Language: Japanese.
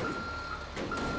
よし。